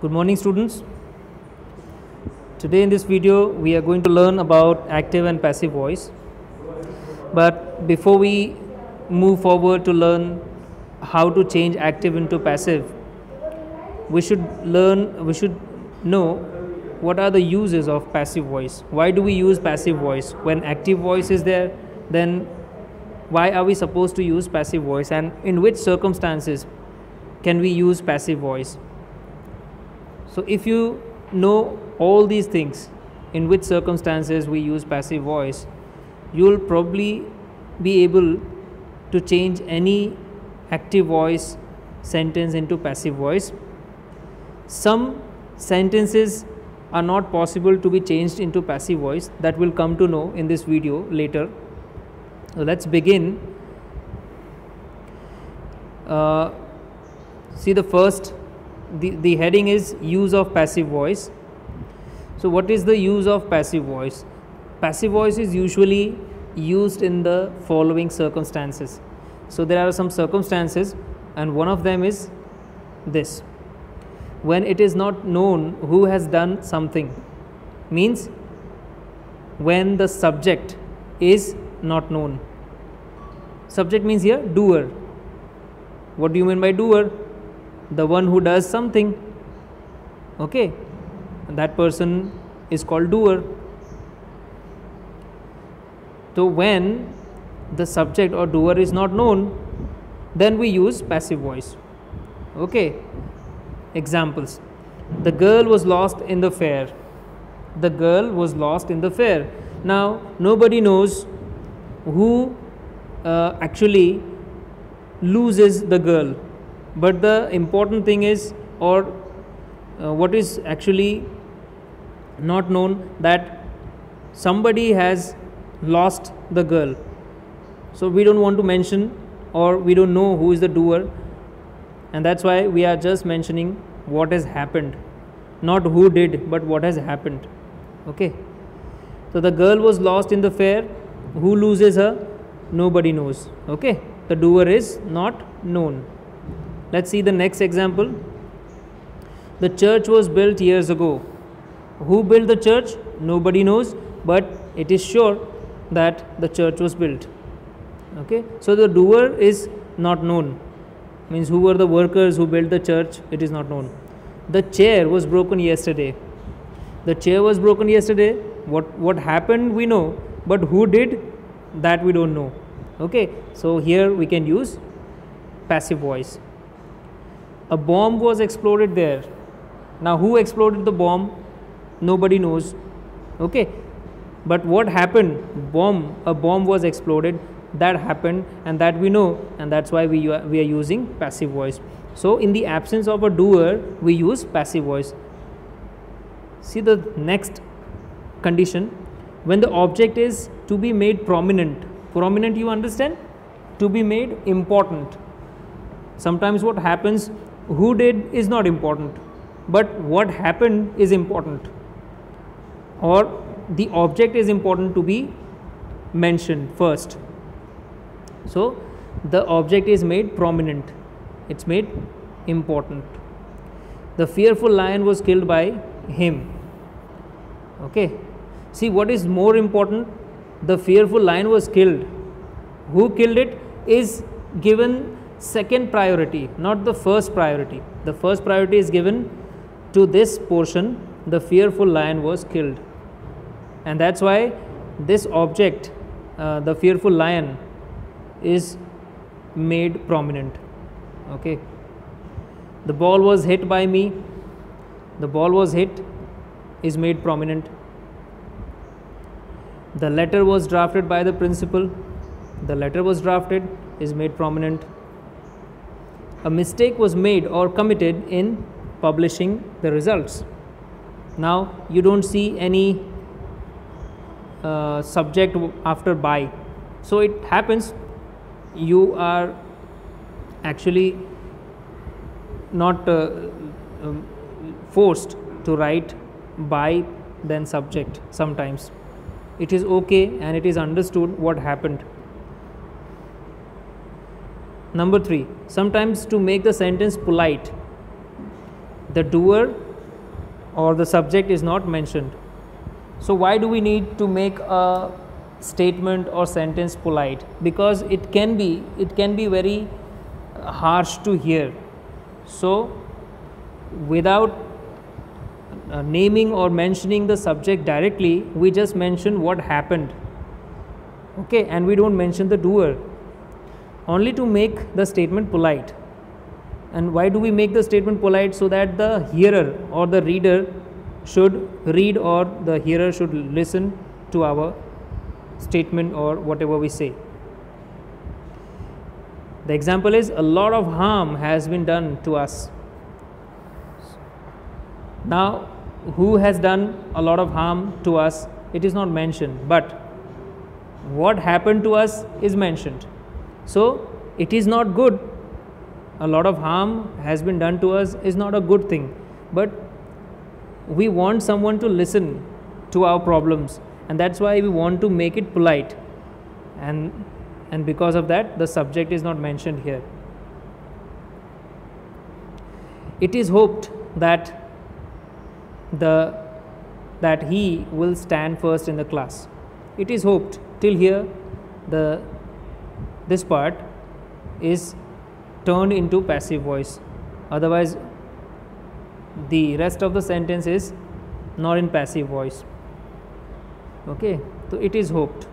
Good morning students. Today in this video we are going to learn about active and passive voice. But before we move forward to learn how to change active into passive, we should learn, we should know what are the uses of passive voice. Why do we use passive voice? When active voice is there, then why are we supposed to use passive voice and in which circumstances can we use passive voice? So if you know all these things, in which circumstances we use passive voice, you will probably be able to change any active voice sentence into passive voice. Some sentences are not possible to be changed into passive voice that will come to know in this video later. So let's begin. Uh, see the first the, the heading is use of passive voice. So what is the use of passive voice? Passive voice is usually used in the following circumstances. So there are some circumstances and one of them is this. When it is not known who has done something means when the subject is not known. Subject means here doer. What do you mean by doer the one who does something okay that person is called doer. So when the subject or doer is not known then we use passive voice okay. Examples the girl was lost in the fair the girl was lost in the fair. Now nobody knows who uh, actually loses the girl but the important thing is or uh, what is actually not known that somebody has lost the girl. So we don't want to mention or we don't know who is the doer. And that's why we are just mentioning what has happened. Not who did but what has happened. Okay? So the girl was lost in the fair. Who loses her? Nobody knows. Okay? The doer is not known Let's see the next example. The church was built years ago. Who built the church? Nobody knows, but it is sure that the church was built. Okay, so the doer is not known. Means who were the workers who built the church? It is not known. The chair was broken yesterday. The chair was broken yesterday. What what happened we know, but who did that we don't know. Okay, so here we can use passive voice a bomb was exploded there. Now who exploded the bomb? Nobody knows. Okay. But what happened? Bomb a bomb was exploded. That happened and that we know and that's why we, we are using passive voice. So in the absence of a doer we use passive voice. See the next condition. When the object is to be made prominent prominent you understand? To be made important. Sometimes what happens who did is not important but what happened is important or the object is important to be mentioned first. So the object is made prominent it's made important. The fearful lion was killed by him. Okay. See what is more important? The fearful lion was killed. Who killed it is given second priority, not the first priority. The first priority is given to this portion, the fearful lion was killed. And that's why this object, uh, the fearful lion, is made prominent. Okay. The ball was hit by me, the ball was hit, is made prominent. The letter was drafted by the principal, the letter was drafted, is made prominent a mistake was made or committed in publishing the results. Now you don't see any uh, subject after by. So it happens you are actually not uh, um, forced to write by then subject sometimes. It is okay and it is understood what happened Number three, sometimes to make the sentence polite, the doer or the subject is not mentioned. So, why do we need to make a statement or sentence polite? Because it can be it can be very harsh to hear. So, without uh, naming or mentioning the subject directly, we just mention what happened. Okay, and we don't mention the doer only to make the statement polite. And why do we make the statement polite? So that the hearer or the reader should read or the hearer should listen to our statement or whatever we say. The example is a lot of harm has been done to us. Now, who has done a lot of harm to us? It is not mentioned, but what happened to us is mentioned. So, it is not good. A lot of harm has been done to us is not a good thing. But we want someone to listen to our problems and that's why we want to make it polite. And and because of that the subject is not mentioned here. It is hoped that the that he will stand first in the class. It is hoped till here the this part is turned into passive voice. Otherwise the rest of the sentence is not in passive voice. Okay so it is hoped.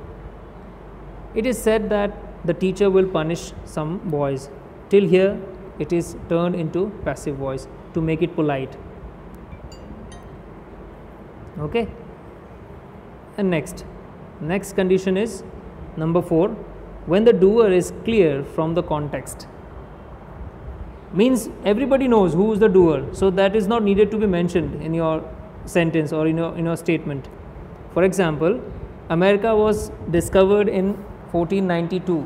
It is said that the teacher will punish some boys. Till here it is turned into passive voice to make it polite. Okay? And next. Next condition is number 4 when the doer is clear from the context. Means everybody knows who is the doer so that is not needed to be mentioned in your sentence or in your in your statement. For example america was discovered in 1492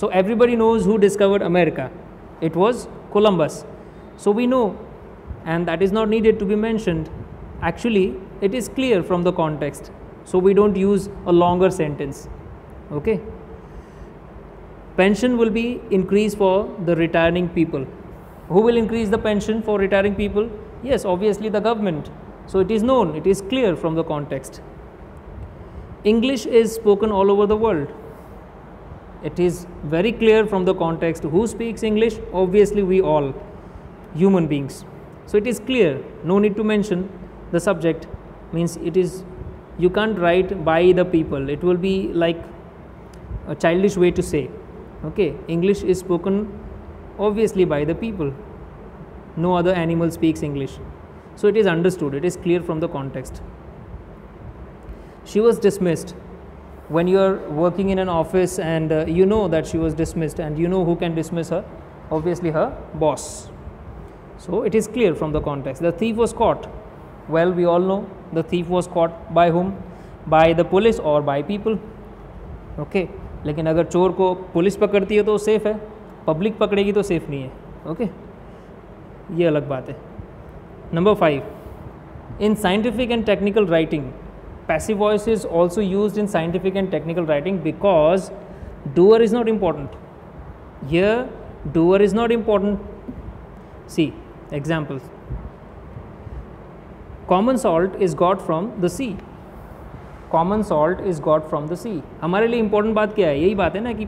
so everybody knows who discovered america. It was columbus. So we know and that is not needed to be mentioned. Actually it is clear from the context. So we don't use a longer sentence. Okay pension will be increased for the retiring people. Who will increase the pension for retiring people? Yes obviously the government. So it is known it is clear from the context. English is spoken all over the world. It is very clear from the context who speaks english. Obviously we all human beings. So it is clear no need to mention the subject. Means it is you can't write by the people. It will be like a childish way to say okay english is spoken obviously by the people. No other animal speaks english. So it is understood it is clear from the context. She was dismissed. When you are working in an office and uh, you know that she was dismissed and you know who can dismiss her? Obviously her boss. So it is clear from the context. The thief was caught. Well we all know the thief was caught by whom? By the police or by people. Okay लेकिन अगर चोर को police पकड़ती है तो safe है public पकड़ेगी तो safe नहीं है ओके ये अलग बात है। Number five in scientific and technical writing passive voice is also use in scientific and technical writing because doer is not important here doer is not important see examples common salt is got from the sea common salt is got from the sea हमारे लिए important बात क्या है? यही बात है ना कि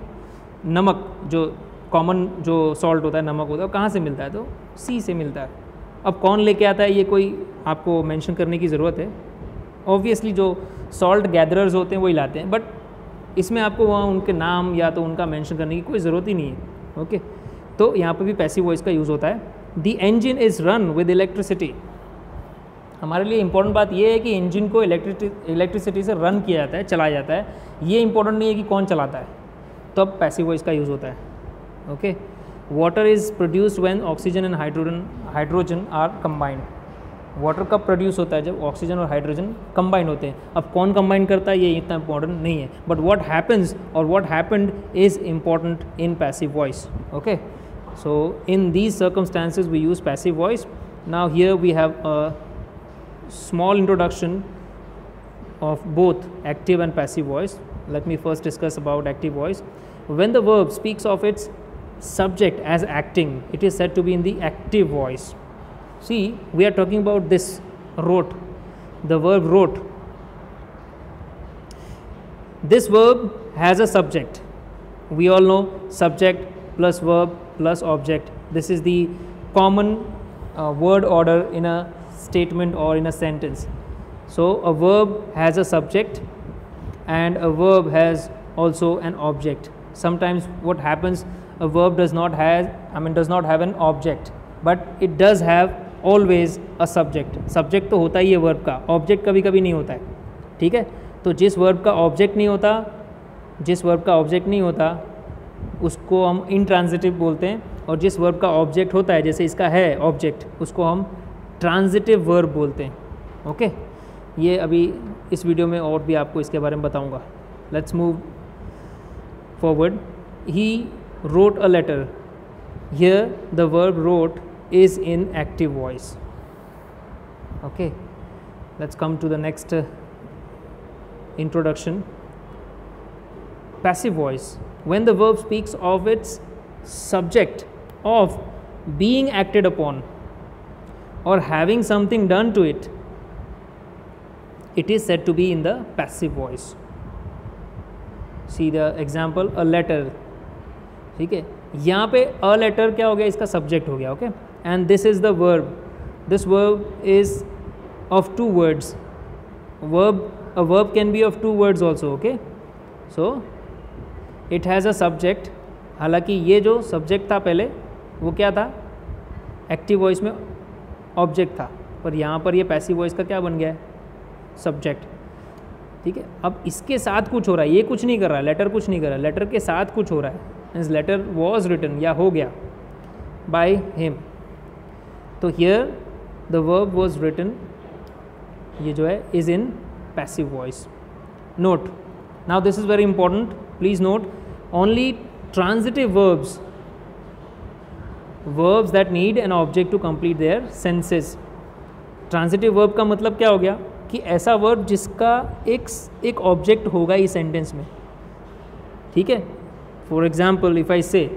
नमक जो कॉमन जो सॉल्ट होता है, नमक होता है कहाँ से मिलता है? तो सी से मिलता है। अब कौन लेके आता है? ये कोई आपको मेंशन करने की ज़रूरत है। ऑब्वियसली जो सॉल्ट गैदरर्स होते हैं, वही लाते हैं। बट इसमें आपको वहाँ उनके नाम या तो उनका मेंशन करने की कोई ज़रूरत ही नहीं है। ओके तो यहाँ पर भी पैसिव वॉइस का यूज़ होता है। The engine is run with electricity हमारे लिए इंपॉर्टेंट बात यह है कि इंजन को इलेक्ट्रिसिटी से रन किया जाता है, चलाया जाता है। ये इंपॉर्टेंट नहीं है कि कौन चलाता है। तो अब पैसिव वॉइस का यूज़ होता है। Okay water is produced when oxygen and hydrogen hydrogen are combined water कब प्रोड्यूस होता है? जब ऑक्सीजन और हाइड्रोजन कंबाइन होते हैं। अब कौन कंबाइन करता है? ये इतना इंपॉर्टेंट नहीं है। बट वॉट हैपन्स और what happened is important in passive voice okay so in these circumstances we use passive voice now here we have small introduction of both active and passive voice. Let me first discuss about active voice. When the verb speaks of its subject as acting, it is said to be in the active voice. See, we are talking about this wrote the verb wrote this verb has a subject we all know subject plus verb plus object this is the common uh, word order in a statement or in a sentence so a verb has a subject and a verb has also an object sometimes what happens a verb does not have i mean does not have an object but it does have always a subject subject तो होता ही है verb का object कभी कभी नहीं होता है ठीक है तो जिस verb का object नहीं होता जिस वर्ब का ऑब्जेक्ट नहीं होता उसको हम इंट्रांजिटिव बोलते हैं और जिस वर्ब का ऑब्जेक्ट होता है जैसे इसका है ऑब्जेक्ट उसको हम ट्रांजिटिव वर्ब बोलते हैं, ओके? ये अभी इस वीडियो में और भी आपको इसके बारे में बताऊँगा। Let's move forward he wrote a letter here the verb wrote is in active voice okay let's come to the next introduction passive voice. When the verb speaks of its subject of being acted upon or having something done to it it is said to be in the passive voice. See the example, a letter. ठीक है? यहाँ पे a letter क्या हो गया? इसका subject हो गया okay and this is the verb this verb is of two words verb a verb can be of two words also okay so it has a subject हालाँकि ये जो सब्जेक्ट था पहले, वो क्या था? एक्टिव वॉइस में ऑब्जेक्ट था। पर यहाँ पर ये पैसिव वॉइस का क्या बन गया है? सब्जेक्ट ठीक है? अब इसके साथ कुछ हो रहा है। ये कुछ नहीं कर रहा है। लेटर कुछ नहीं कर रहा है। लेटर के साथ कुछ हो रहा है। मीन्स लेटर वॉज़ रिटर्न या हो गया बाय हिम तो here the verb was return ये जो है is in passive voice note now this is very important please note only transitive verbs verbs that need an object to complete their senses. Transitive verb का मतलब क्या हो गया? कि ऐसा वर्ब जिसका एक एक ऑब्जेक्ट होगा इस सेंटेंस में। ठीक है? For example if I say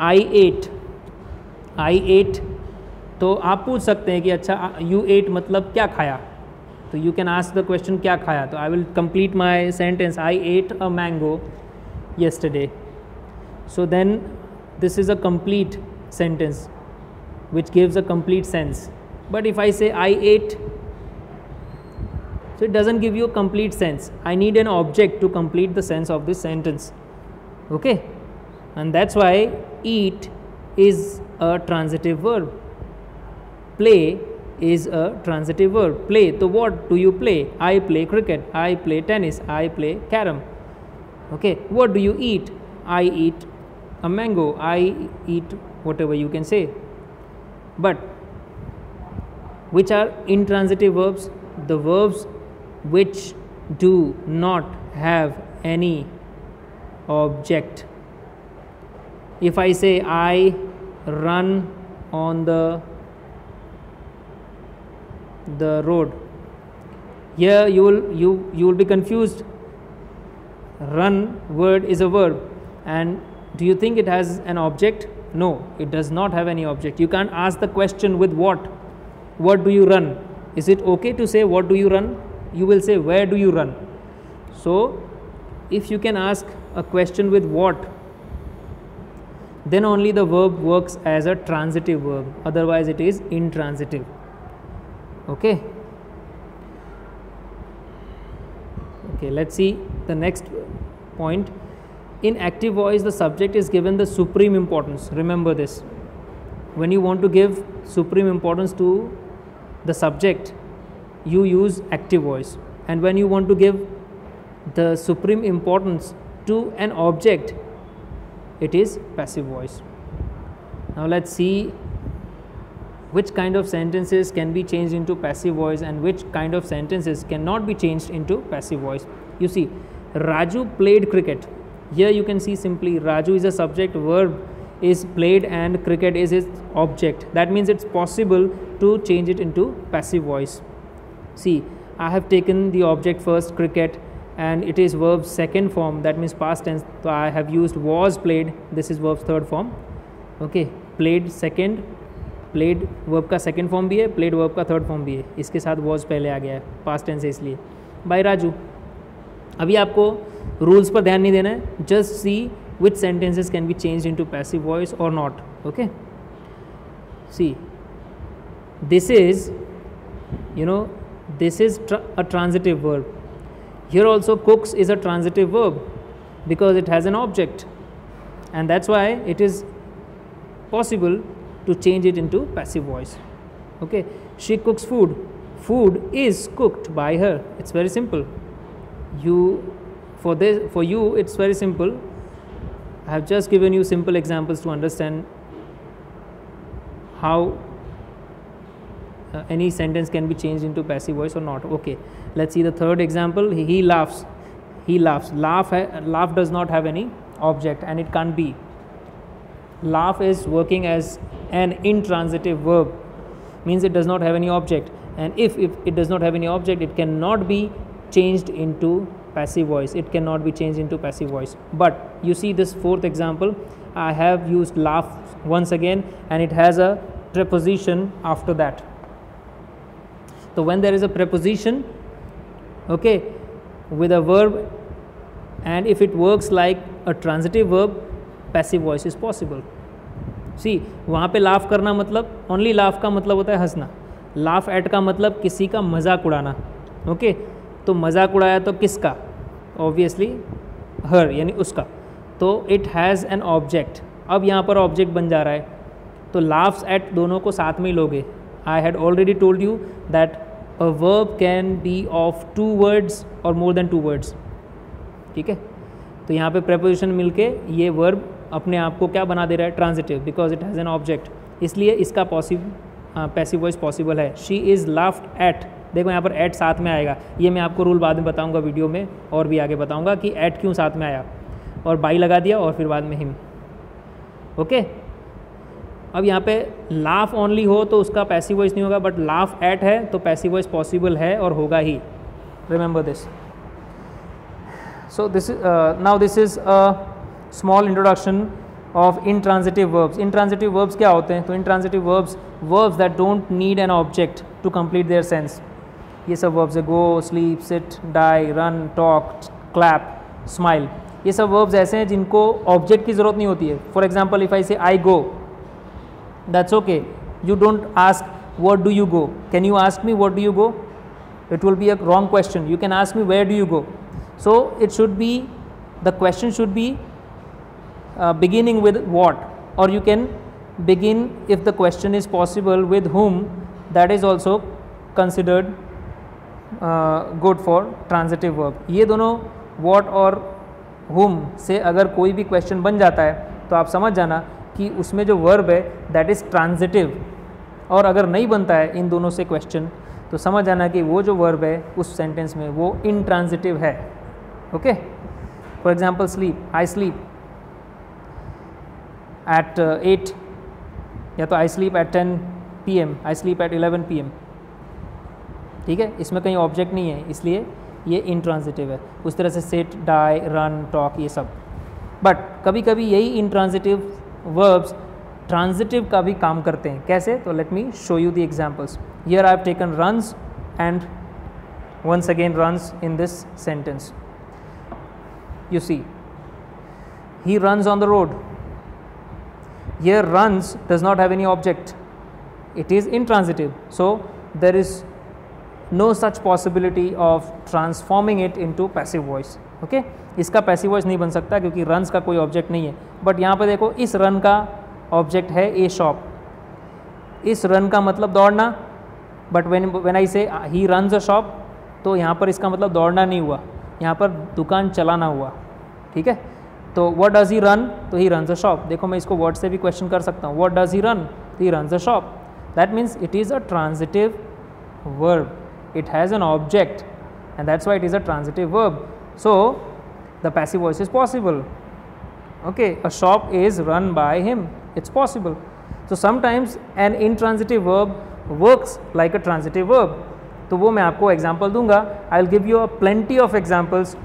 I eight I eight तो आप पूछ सकते हैं कि अच्छा यू एट मतलब क्या खाया? तो you can ask the question क्या खाया? तो I will complete my sentence I ate a mango yesterday. So then this is a complete sentence which gives a complete sense. But if I say I ate, so it doesn't give you a complete sense. I need an object to complete the sense of this sentence. Okay? And that's why eat is a transitive verb. Play is a transitive verb. Play. So what do you play? I play cricket. I play tennis. I play carom okay what do you eat i eat a mango i eat whatever you can say. But which are intransitive verbs? The verbs which do not have any object. If i say i run on the the road here you will you you will be confused. Run word is a verb and do you think it has an object? No it does not have any object. You can't ask the question with what. What do you run? Is it okay to say what do you run? You will say where do you run? So if you can ask a question with what then only the verb works as a transitive verb. Otherwise it is intransitive. Okay? Okay let's see the next point in active voice the subject is given the supreme importance. Remember this. When you want to give supreme importance to the subject you use active voice. And when you want to give the supreme importance to an object it is passive voice. Now let's see which kind of sentences can be changed into passive voice and which kind of sentences cannot be changed into passive voice. You see Raju played cricket. Here you can see simply Raju is a subject, verb is played and cricket is its object. That means it's possible to change it into passive voice. See, I have taken the object first cricket and it is verb second form that means past tense. So I have used was played. This is verb third form. Okay, played second played verb का second form भी है played verb का third form भी है इसके साथ was पहले आ गया है पास्ट टेंस है इसलिए बाय राजू अभी आपको रूल्स पर ध्यान नहीं देना है just see which sentences can be change into passive voice और not okay see this is you know this is a transitive verb here also cooks is a transitive verb because it has an object and that's why it is possible to change it into passive voice okay she cooks food food is cooked by her it's very simple you for this for you it's very simple. I have just given you simple examples to understand how uh, any sentence can be changed into passive voice or not. Okay let's see the third example. He, he laughs. He laughs. Laugh laugh does not have any object and it can't be. Laugh is working as an intransitive verb. Means it does not have any object. And if, if it does not have any object it cannot be changed into passive voice it cannot be changed into passive voice but you see this fourth example i have used laugh once again and it has a preposition after that so when there is a preposition okay with a verb and if it works like a transitive verb passive voice is possible सी वहाँ पे laugh करना मतलब only laugh का मतलब होता है हंसना laugh at का मतलब किसी का मजाक उड़ाना ओके तो मज़ाक उड़ाया तो किसका? ऑब्वियसली हर यानी उसका। तो इट हैज़ एन ऑब्जेक्ट अब यहाँ पर ऑब्जेक्ट बन जा रहा है। तो लाफ्स एट दोनों को साथ में ही लोगे। I had already told you that a verb can be of two words और मोर देन टू वर्ड्स ठीक है? तो यहाँ पे preposition मिलके ये वर्ब अपने आप को क्या बना दे रहा है? Transitive because it has an object इसलिए इसका पॉसिबल पैसिव वॉइस पॉसिबल है। शी इज़ लाफ्ट एट देखो यहाँ पर एट साथ में आएगा। ये मैं आपको रूल बाद में बताऊँगा वीडियो में और भी आगे बताऊँगा कि एट क्यों साथ में आया। और बाई लगा दिया और फिर बाद में हिम ओके अब यहाँ पे लाफ ओनली हो तो उसका पैसिव वॉइस नहीं होगा बट लाफ एट है तो पैसिव वॉइस पॉसिबल है और होगा ही। Remember this so this now this is a small introduction of intransitive verbs intransitive verbs क्या होते हैं? तो intransitive verbs verbs that don't need an object to complete their sense ये सब वर्ब्स है go sleep sit die run talk clap smile ये सब verbs ऐसे हैं जिनको ऑब्जेक्ट की ज़रूरत नहीं होती है. For example if I say I go that's okay you don't ask what do you go can you ask me what do you go it will be a wrong question you can ask me where do you go so it should be the question should be beginning with what और you can begin if the question is possible with home that is also considered uh, for for verb ये दोनों what और whom से अगर कोई भी question बन जाता है तो आप समझ जाना कि उसमें जो वर्ब है दैट इज़ ट्रांजिटिव और अगर नहीं बनता है इन दोनों से क्वेश्चन तो समझ आना कि वो जो वर्ब है उस सेंटेंस में वो इन ट्रांजिटिव है okay for example sleep I sleep at at या तो I sleep at ten P M I sleep at eleven P M ठीक है? इसमें कहीं ऑब्जेक्ट नहीं है, इसलिए ये इंट्रांजिटिव है। उस तरह से सेट डाई रन टॉक ये सब। बट कभी कभी यही इंट्रांजिटिव वर्ब्स ट्रांजिटिव का भी काम करते हैं। कैसे? तो let me show you the examples here I have taken runs and once again runs in this sentence you see, he runs on the road here runs does not have any object it is intransitive so, there is no such possibility of transforming it into passive voice ओके? इसका passive voice नहीं बन सकता क्योंकि runs का कोई object नहीं है। बट यहाँ पर देखो, इस रन का ऑब्जेक्ट है ए शॉप इस रन का मतलब दौड़ना बट वेन वेन आई से ही रन अ शॉप तो यहाँ पर इसका मतलब दौड़ना नहीं हुआ। यहाँ पर दुकान चलाना हुआ, ठीक है? तो वट डज़ ही रन तो ही रन अ शॉप देखो, मैं इसको वर्ड से भी क्वेश्चन कर सकता हूँ। What does he run he run a shop that means it is a transitive verb it has an object and that's why it is a transitive verb So, the passive voice is possible. Okay, a shop is run by him, it's possible. So, sometimes an intransitive verb works like a transitive verb. तो वो मैं आपको example दूंगा I will give you a plenty of examples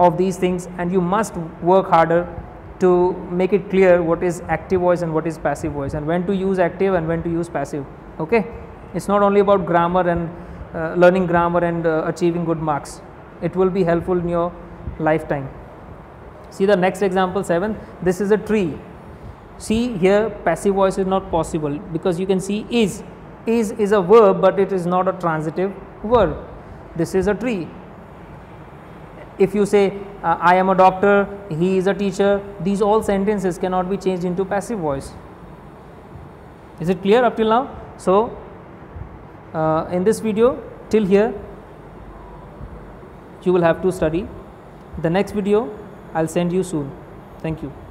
of these things and you must work harder to make it clear what is active voice and what is passive voice and when to use active and when to use passive okay it's not only about grammar and uh, learning grammar and uh, achieving good marks. It will be helpful in your lifetime. See the next example 7 this is a tree. See here passive voice is not possible because you can see is. Is is a verb but it is not a transitive verb this is a tree. If you say uh, I am a doctor, he is a teacher, these all sentences cannot be changed into passive voice. Is it clear up till now? So, uh, in this video till here you will have to study. The next video I will send you soon. Thank you.